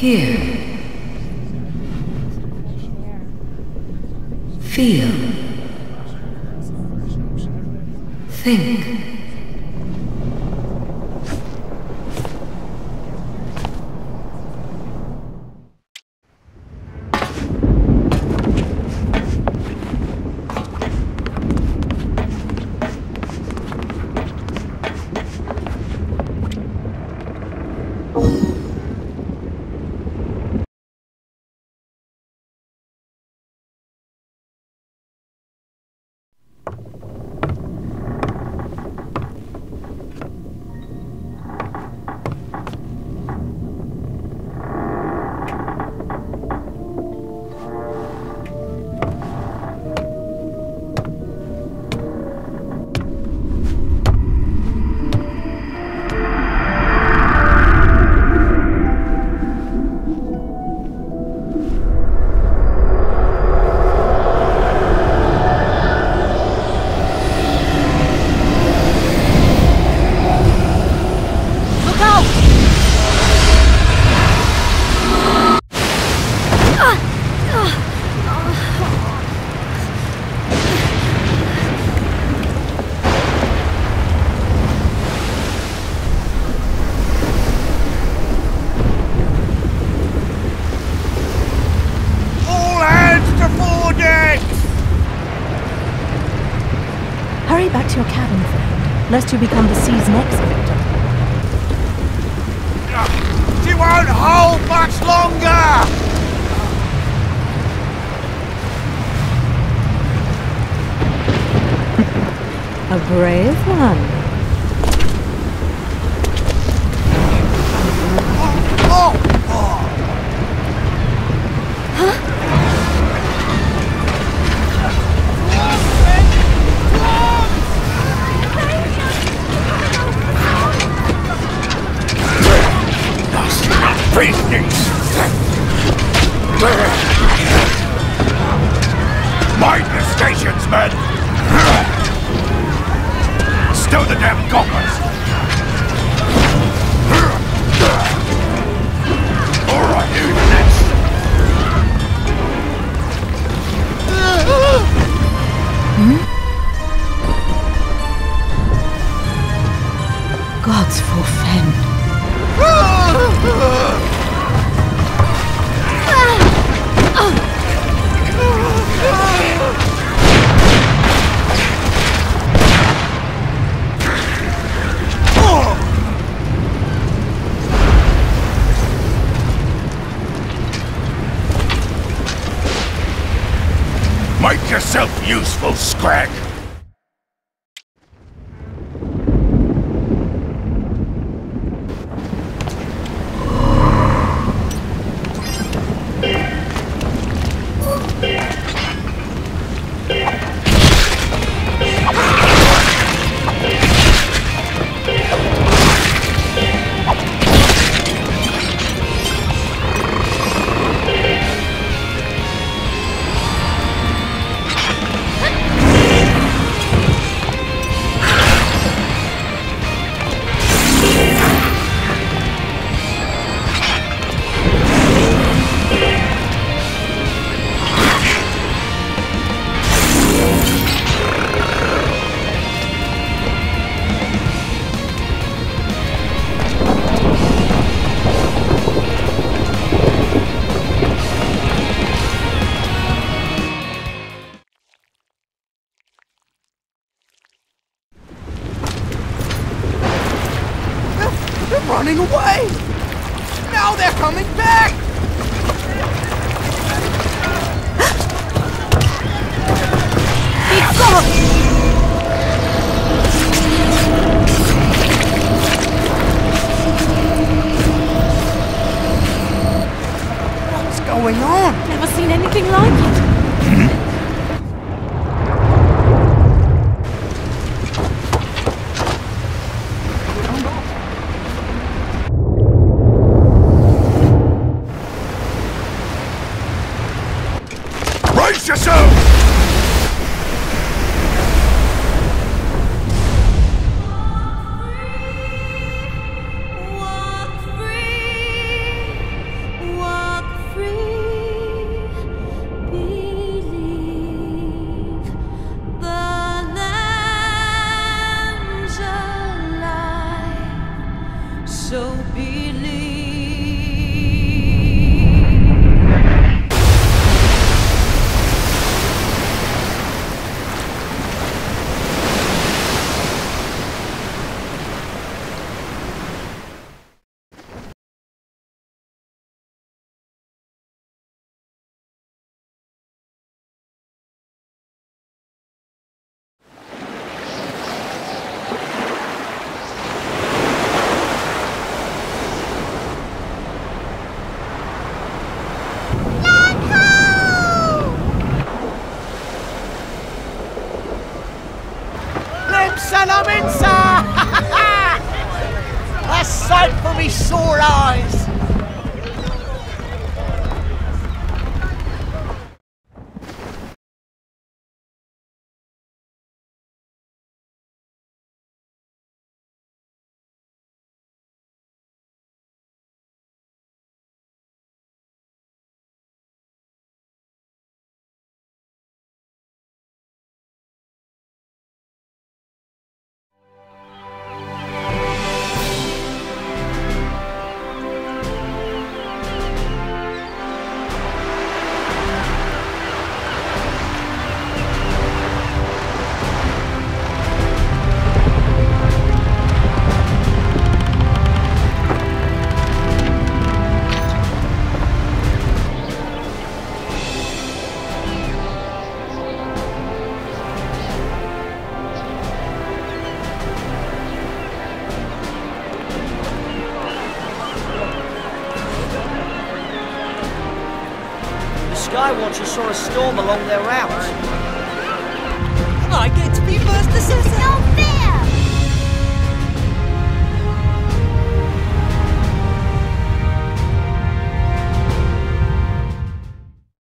Hear. Feel. Think. Back to your cabin, friend, lest you become the sea's next victim. She won't hold much longer! A brave one. Mind the stations, men! Stow the damn goblins! Yourself useful, Scrag! Going on? Never seen anything like it. Brace yourself! Limsa Lominsa! A sight for me sore eyes! The Skywatchers saw a storm along their route. I get to be first assessor.